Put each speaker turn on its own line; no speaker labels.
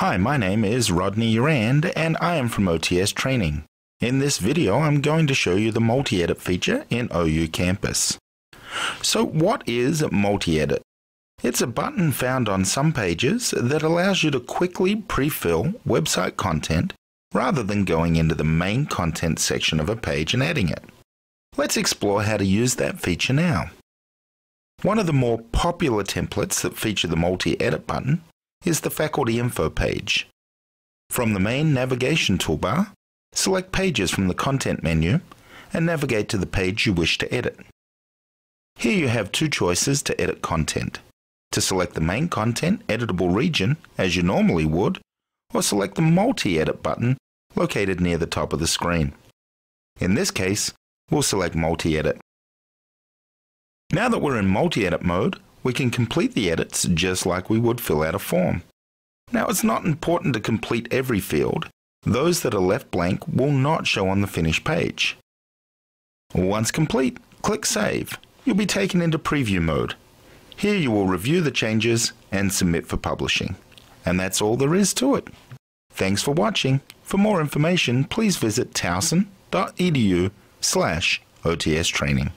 Hi, my name is Rodney Urand and I am from OTS Training. In this video, I'm going to show you the multi-edit feature in OU Campus. So what is multi-edit? It's a button found on some pages that allows you to quickly pre-fill website content rather than going into the main content section of a page and adding it. Let's explore how to use that feature now. One of the more popular templates that feature the multi-edit button is the faculty info page. From the main navigation toolbar, select Pages from the Content menu and navigate to the page you wish to edit. Here you have two choices to edit content. To select the main content editable region, as you normally would, or select the multi-edit button located near the top of the screen. In this case, we'll select multi-edit. Now that we're in multi-edit mode, we can complete the edits just like we would fill out a form. Now it's not important to complete every field. Those that are left blank will not show on the finished page. Once complete, click Save. You'll be taken into preview mode. Here you will review the changes and submit for publishing. And that's all there is to it. Thanks for watching. For more information, please visit towson.edu slash OTS training.